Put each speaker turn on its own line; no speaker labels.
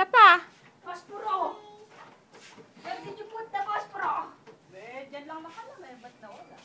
Isa pa.
Posporo! Where did you put the posporo?
Eh, dyan lang nakalagay. Ba't nawala?